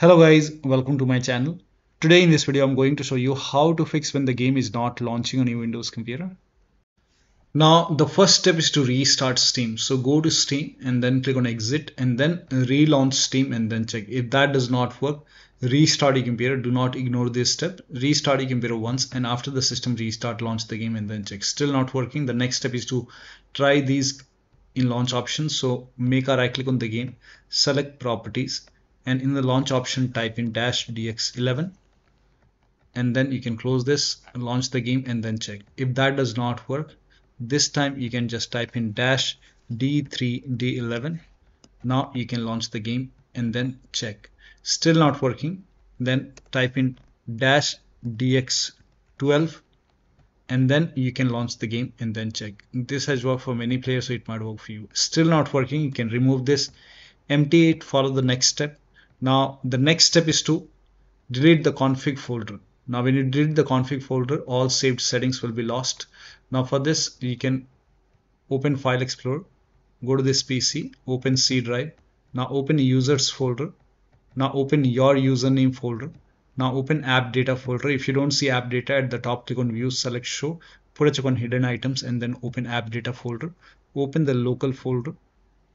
Hello guys, welcome to my channel. Today in this video I'm going to show you how to fix when the game is not launching on your Windows computer. Now the first step is to restart Steam. So go to Steam and then click on exit and then relaunch Steam and then check. If that does not work, restart your computer. Do not ignore this step. Restart your computer once and after the system restart, launch the game and then check. Still not working. The next step is to try these in launch options. So make a right click on the game, select properties and in the launch option type in dash dx11 and then you can close this launch the game and then check. If that does not work this time you can just type in dash d3 d11 now you can launch the game and then check. Still not working then type in dash dx12 and then you can launch the game and then check. This has worked for many players so it might work for you. Still not working you can remove this. Empty it follow the next step now the next step is to delete the config folder. Now when you delete the config folder, all saved settings will be lost. Now for this, you can open File Explorer, go to this PC, open C drive. Now open users folder. Now open your username folder. Now open app data folder. If you don't see app data at the top, click on view, select show, put a check on hidden items and then open app data folder. Open the local folder.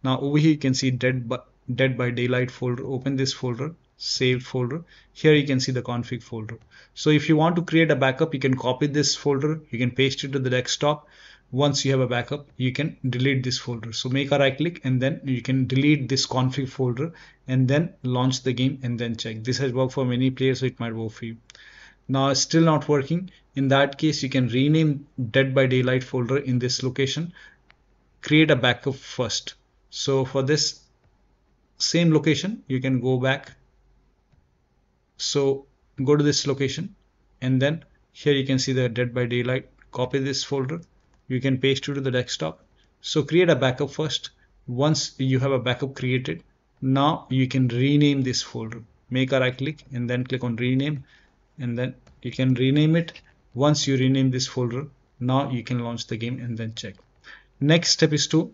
Now over here you can see dead dead by daylight folder open this folder saved folder. Here you can see the config folder. So if you want to create a backup you can copy this folder. You can paste it to the desktop. Once you have a backup you can delete this folder. So make a right click and then you can delete this config folder and then launch the game and then check. This has worked for many players so it might work for you. Now still not working. In that case you can rename dead by daylight folder in this location. Create a backup first. So for this same location you can go back. So go to this location and then here you can see the dead by daylight. Copy this folder. You can paste it to the desktop. So create a backup first. Once you have a backup created now you can rename this folder. Make a right click and then click on rename and then you can rename it. Once you rename this folder now you can launch the game and then check. Next step is to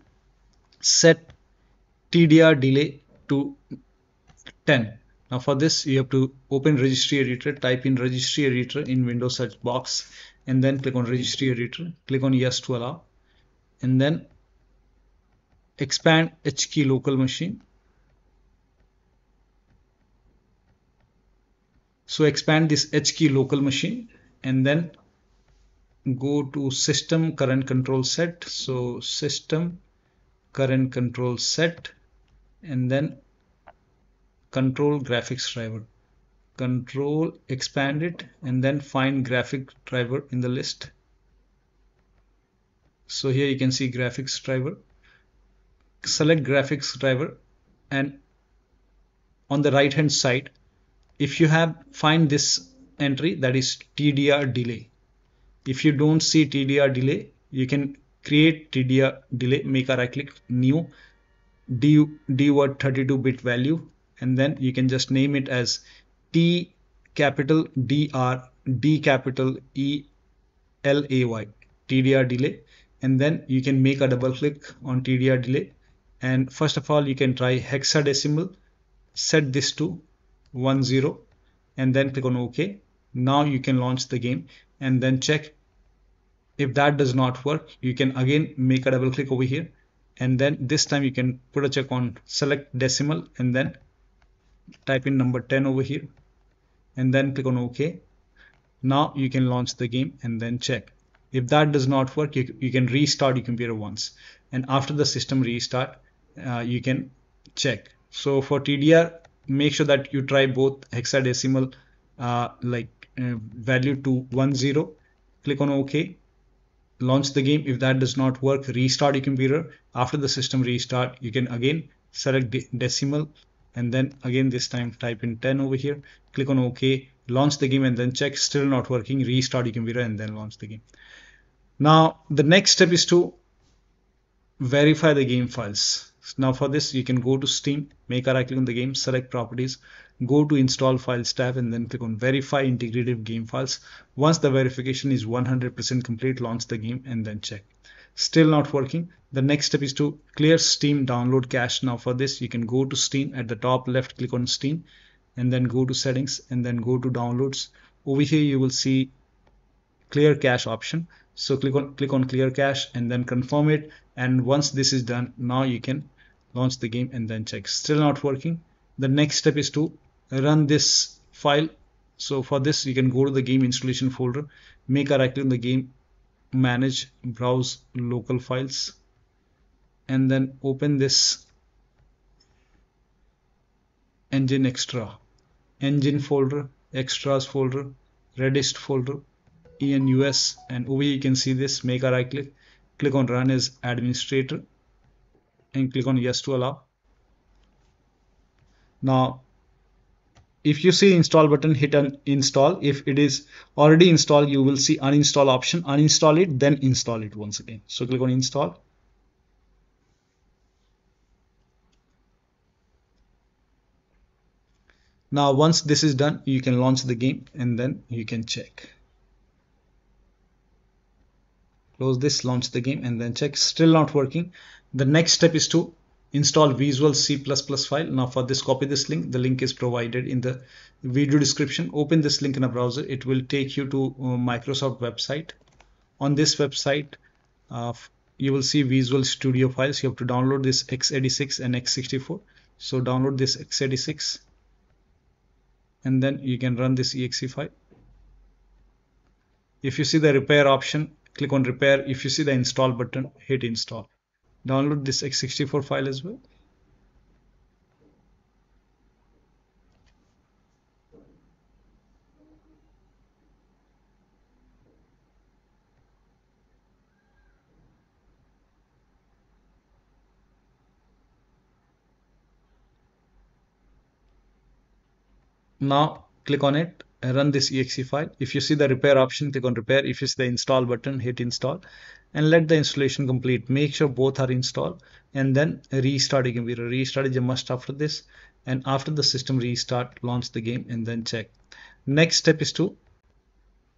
set TDR delay to 10 now for this you have to open registry editor type in registry editor in windows search box and then click on registry editor click on yes to allow and then expand HKey local machine. So expand this HKey local machine and then go to system current control set. So system current control set and then control graphics driver. Control expand it and then find graphic driver in the list. So here you can see graphics driver. Select graphics driver and on the right hand side if you have find this entry that is TDR delay. If you don't see TDR delay you can create TDR delay make a right click new D, word 32 bit value and then you can just name it as T capital DR D capital E L A Y TDR delay. And then you can make a double click on TDR delay. And first of all you can try hexadecimal set this to 10 and then click on OK. Now you can launch the game and then check. If that does not work you can again make a double click over here and then this time you can put a check on select decimal and then type in number 10 over here and then click on OK. Now you can launch the game and then check. If that does not work you, you can restart your computer once. And after the system restart uh, you can check. So for TDR make sure that you try both hexadecimal uh, like uh, value to 10 click on OK launch the game. If that does not work restart your computer. After the system restart you can again select de decimal and then again this time type in 10 over here. Click on ok launch the game and then check still not working. Restart your computer and then launch the game. Now the next step is to verify the game files. Now for this you can go to steam make a right click on the game select properties go to install files tab and then click on verify integrity of game files. Once the verification is 100% complete launch the game and then check. Still not working. The next step is to clear steam download cache now for this. You can go to steam at the top left click on steam and then go to settings and then go to downloads. Over here you will see clear cache option. So click on click on clear cache and then confirm it. And once this is done now you can launch the game and then check. Still not working. The next step is to run this file. So for this you can go to the game installation folder make a right click on the game manage browse local files and then open this engine extra engine folder extras folder redist folder en-us and over here you can see this make a right click click on run as administrator and click on yes to allow. Now if you see install button hit an install. If it is already installed you will see uninstall option. Uninstall it then install it once again. So click on install. Now once this is done you can launch the game and then you can check. Close this launch the game and then check. Still not working. The next step is to install visual c++ file. Now for this copy this link. The link is provided in the video description. Open this link in a browser. It will take you to uh, microsoft website. On this website uh, you will see visual studio files. You have to download this x86 and x64 so download this x86 and then you can run this exe file. If you see the repair option click on repair. If you see the install button hit install download this x64 file as well. Now click on it Uh, run this exe file. If you see the repair option click on repair. If you see the install button hit install. And let the installation complete. Make sure both are installed. And then restart your computer restart is a must after this. And after the system restart launch the game and then check. Next step is to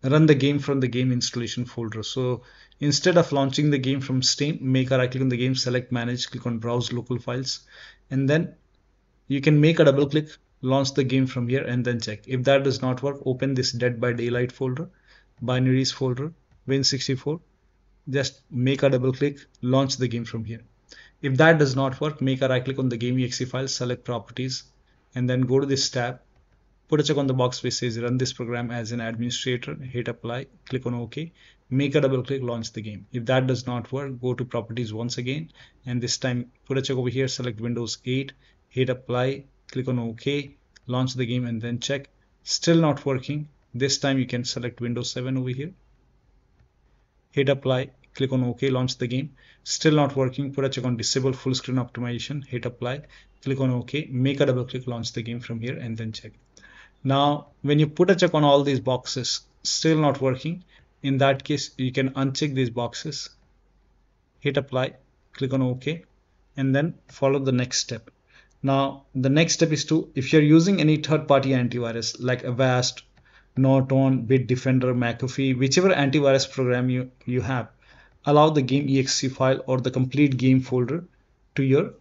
run the game from the game installation folder. So instead of launching the game from steam make a right click on the game select manage click on browse local files. And then you can make a double click launch the game from here and then check. If that does not work open this dead by daylight folder binaries folder win64 just make a double click launch the game from here. If that does not work make a right click on the game exe file select properties and then go to this tab. Put a check on the box which says run this program as an administrator hit apply click on ok. Make a double click launch the game. If that does not work go to properties once again and this time put a check over here select windows 8 hit apply click on OK, launch the game and then check. Still not working. This time you can select Windows 7 over here. Hit apply, click on OK, launch the game. Still not working. Put a check on disable full screen optimization. Hit apply, click on OK, make a double click, launch the game from here and then check. Now, when you put a check on all these boxes, still not working. In that case, you can uncheck these boxes, hit apply, click on OK, and then follow the next step. Now, the next step is to, if you're using any third-party antivirus like Avast, Norton, Bitdefender, McAfee, whichever antivirus program you, you have, allow the game exe file or the complete game folder to your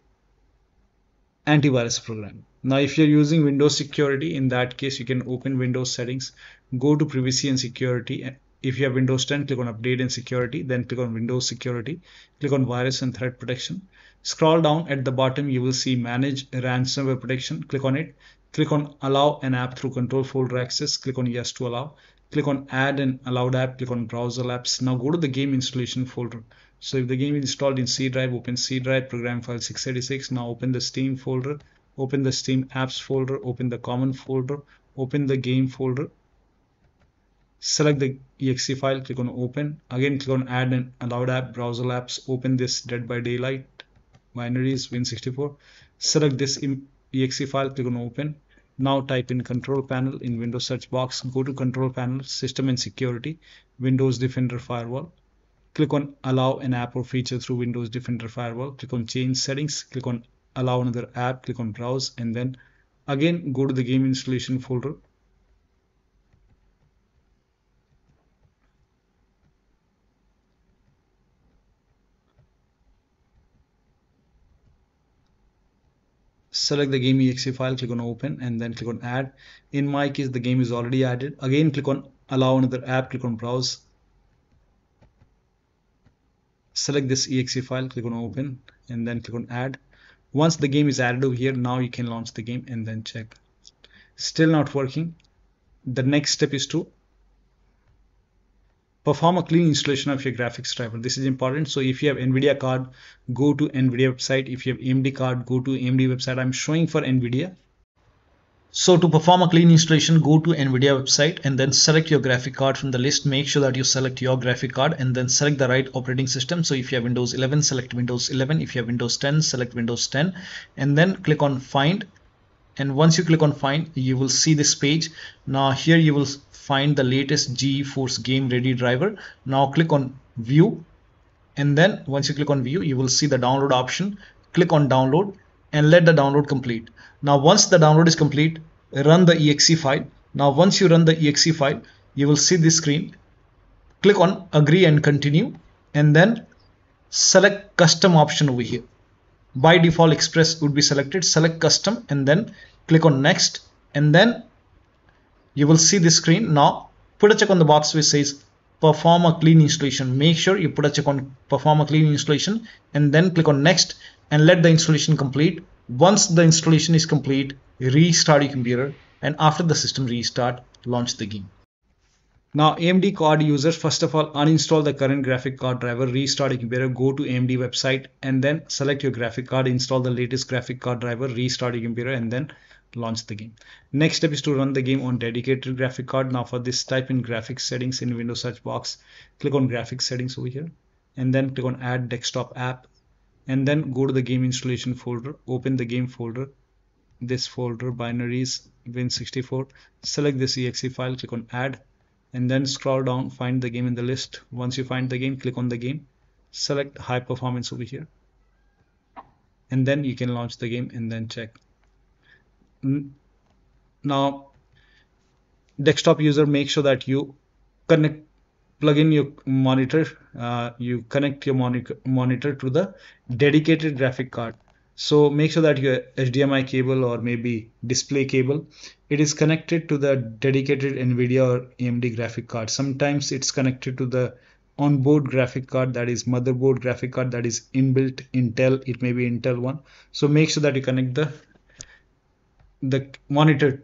antivirus program. Now, if you're using Windows security, in that case, you can open Windows settings, go to privacy and security. If you have Windows 10, click on update and security, then click on Windows security, click on virus and threat protection Scroll down at the bottom, you will see manage ransomware protection. Click on it. Click on allow an app through control folder access. Click on yes to allow. Click on add an allowed app. Click on browser apps. Now go to the game installation folder. So if the game is installed in C drive, open C drive, program file 686. Now open the Steam folder, open the Steam apps folder, open the common folder, open the game folder. Select the exe file, click on open. Again, click on add an allowed app, browser apps, open this Dead by Daylight binaries win64 select this exe file click on open. Now type in control panel in windows search box. Go to control panel system and security windows defender firewall. Click on allow an app or feature through windows defender firewall. Click on change settings. Click on allow another app. Click on browse and then again go to the game installation folder select the game exe file click on open and then click on add. In my case the game is already added. Again click on allow another app click on browse. Select this exe file click on open and then click on add. Once the game is added over here now you can launch the game and then check. Still not working. The next step is to perform a clean installation of your graphics driver this is important so if you have nvidia card go to nvidia website if you have amd card go to amd website i'm showing for nvidia so to perform a clean installation, go to NVIDIA website and then select your graphic card from the list. Make sure that you select your graphic card and then select the right operating system. So if you have Windows 11, select Windows 11. If you have Windows 10, select Windows 10 and then click on find. And once you click on find, you will see this page. Now here you will find the latest GeForce Game Ready driver. Now click on view and then once you click on view, you will see the download option. Click on download and let the download complete. Now once the download is complete, run the exe file. Now once you run the exe file, you will see this screen. Click on agree and continue and then select custom option over here. By default express would be selected. Select custom and then click on next and then you will see this screen. Now put a check on the box which says perform a clean installation. Make sure you put a check on perform a clean installation and then click on next and let the installation complete. Once the installation is complete, restart your computer and after the system restart, launch the game. Now AMD card users, first of all, uninstall the current graphic card driver, restart your computer, go to AMD website and then select your graphic card, install the latest graphic card driver, restart your computer and then launch the game. Next step is to run the game on dedicated graphic card. Now for this type in graphics settings in Windows search box, click on graphics settings over here and then click on add desktop app and then go to the game installation folder open the game folder this folder binaries win64 select this exe file click on add and then scroll down find the game in the list. Once you find the game click on the game. Select high performance over here. And then you can launch the game and then check. Now desktop user make sure that you connect plug in your monitor. Uh, you connect your monitor monitor to the dedicated graphic card so make sure that your HDMI cable or maybe display cable it is connected to the dedicated NVIDIA or AMD graphic card. Sometimes it's connected to the onboard graphic card that is motherboard graphic card that is inbuilt Intel. It may be Intel one. So make sure that you connect the the monitor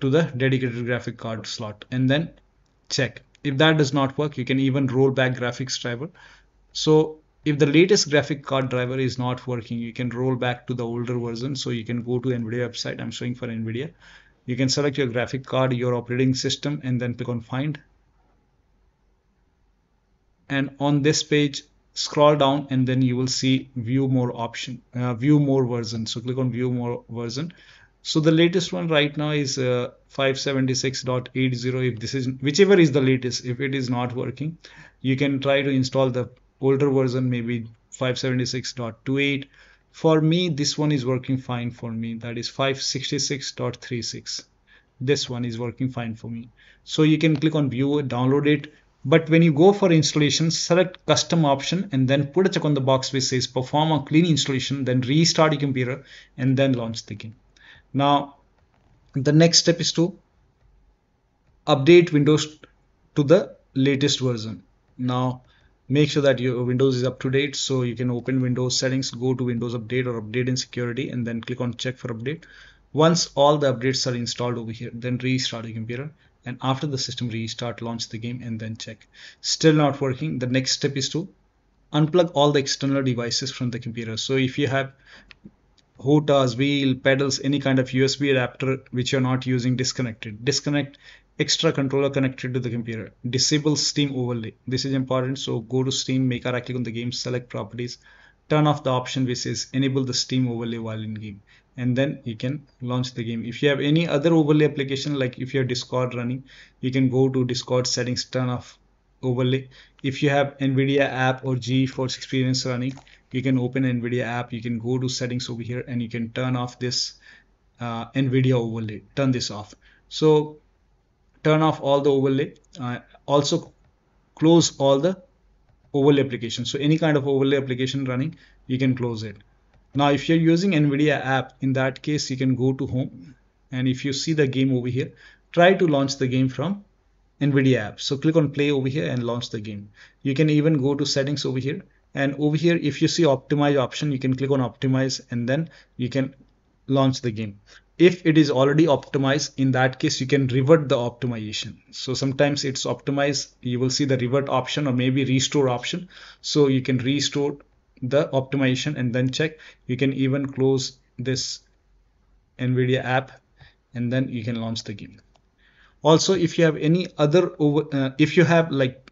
to the dedicated graphic card slot and then check. If that does not work you can even roll back graphics driver. So if the latest graphic card driver is not working you can roll back to the older version. So you can go to nvidia website. I'm showing for nvidia. You can select your graphic card your operating system and then click on find. And on this page scroll down and then you will see view more option uh, view more version. So click on view more version. So the latest one right now is uh, 576.80 if this is whichever is the latest if it is not working you can try to install the older version maybe 576.28 for me this one is working fine for me. That is 566.36 this one is working fine for me. So you can click on view download it. But when you go for installation select custom option and then put a check on the box which says perform a clean installation then restart your computer and then launch the game. Now the next step is to update windows to the latest version. Now make sure that your windows is up to date so you can open windows settings go to windows update or update in security and then click on check for update. Once all the updates are installed over here then restart your computer and after the system restart launch the game and then check. Still not working the next step is to unplug all the external devices from the computer. So if you have HOTAs, wheel, pedals, any kind of USB adapter which you're not using disconnected. Disconnect extra controller connected to the computer. Disable Steam overlay. This is important. So go to Steam, make a right click on the game, select properties, turn off the option which says enable the Steam overlay while in game. And then you can launch the game. If you have any other overlay application, like if you have Discord running, you can go to Discord settings, turn off overlay. If you have NVIDIA app or GeForce Experience running, you can open NVIDIA app, you can go to settings over here and you can turn off this uh, NVIDIA overlay, turn this off. So turn off all the overlay, uh, also close all the overlay applications. So any kind of overlay application running, you can close it. now if you're using nvidia app in that case you can go to home. And if you see the game over here try to launch the game from nvidia app. So click on play over here and launch the game. You can even go to settings over here. And over here if you see optimize option you can click on optimize and then you can launch the game if it is already optimized in that case you can revert the optimization. So sometimes it's optimized you will see the revert option or maybe restore option. So you can restore the optimization and then check. You can even close this nvidia app and then you can launch the game. Also if you have any other over uh, if you have like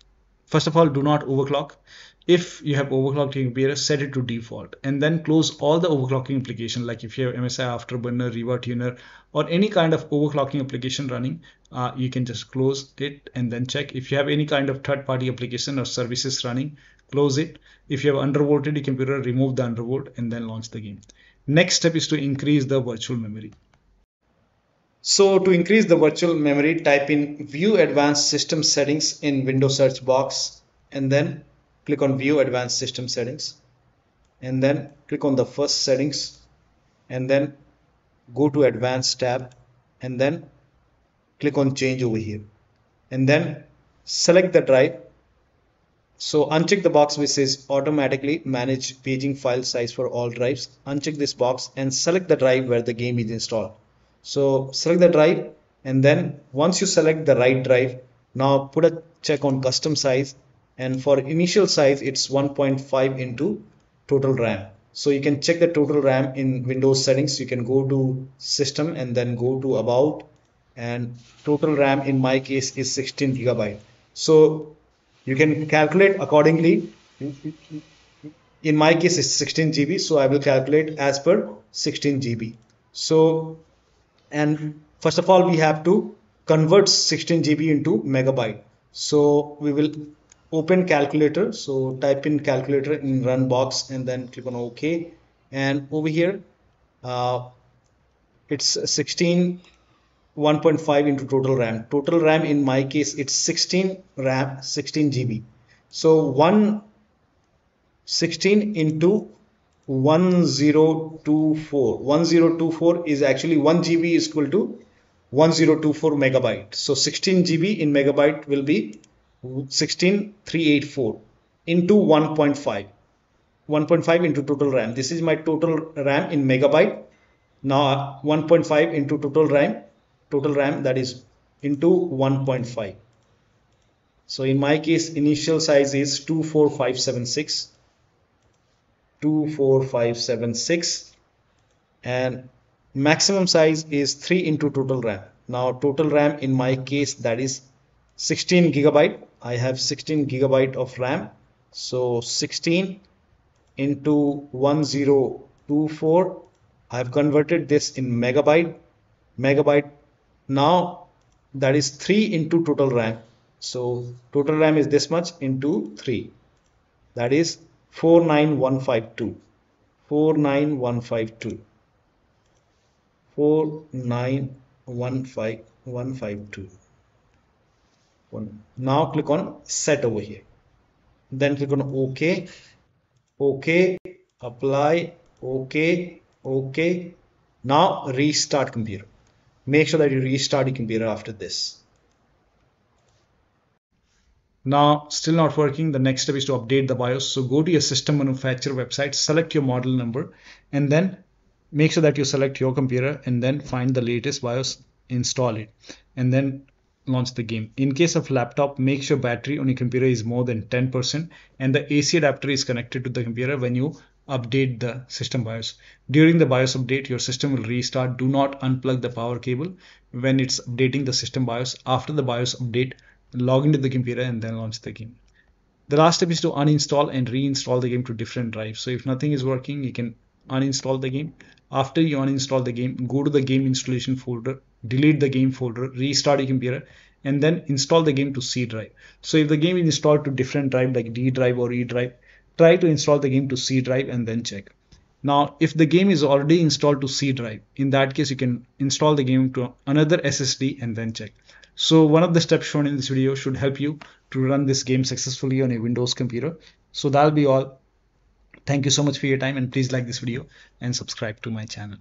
first of all do not overclock. If you have overclocked your computer set it to default and then close all the overclocking application. Like if you have msi afterburner RivaTuner or any kind of overclocking application running uh, you can just close it and then check. If you have any kind of third-party application or services running close it. If you have undervolted your computer remove the undervolt and then launch the game. Next step is to increase the virtual memory so to increase the virtual memory type in view advanced system settings in windows search box and then click on view advanced system settings and then click on the first settings and then go to advanced tab and then click on change over here and then select the drive. So uncheck the box which says automatically manage paging file size for all drives. Uncheck this box and select the drive where the game is installed so select the drive and then once you select the right drive now put a check on custom size and for initial size it's 1.5 into total RAM. So you can check the total RAM in Windows settings. You can go to system and then go to about and total RAM in my case is 16 gigabyte. So you can calculate accordingly. In my case it's 16 GB so I will calculate as per 16 GB so and first of all we have to convert 16 GB into megabyte. So we will open calculator. So type in calculator in run box and then click on ok. And over here uh, it's 16 1.5 into total RAM. Total RAM in my case it's 16 RAM 16 GB so 1 16 into 1024 1024 is actually 1 GB is equal to 1024 megabyte. So 16 GB in megabyte will be 16384 into 1.5 1.5 into total RAM. This is my total RAM in megabyte. Now 1.5 into total RAM total RAM that is into 1.5 so in my case initial size is 24576 24576 and maximum size is 3 into total RAM. Now total RAM in my case that is 16 gigabyte. I have 16 gigabyte of RAM. So 16 into 1024 I have converted this in megabyte. Megabyte now that is 3 into total RAM. So total RAM is this much into 3 that is 49152 49152 4915152 now click on set over here. Then click on ok. Ok. Apply. Ok. Ok. Now restart computer. Make sure that you restart your computer after this now still not working the next step is to update the BIOS so go to your system manufacturer website select your model number and then make sure that you select your computer and then find the latest BIOS install it and then launch the game. In case of laptop, make sure battery on your computer is more than 10% and the AC adapter is connected to the computer when you update the system BIOS. During the BIOS update, your system will restart. Do not unplug the power cable when it's updating the system BIOS. After the BIOS update, log into the computer and then launch the game. The last step is to uninstall and reinstall the game to different drives. So if nothing is working, you can uninstall the game. After you uninstall the game, go to the game installation folder, delete the game folder, restart your computer, and then install the game to C drive. So if the game is installed to different drive like D drive or E drive, try to install the game to C drive and then check. Now, if the game is already installed to C drive, in that case, you can install the game to another SSD and then check. So one of the steps shown in this video should help you to run this game successfully on a Windows computer. So that'll be all. thank you so much for your time and please like this video and subscribe to my channel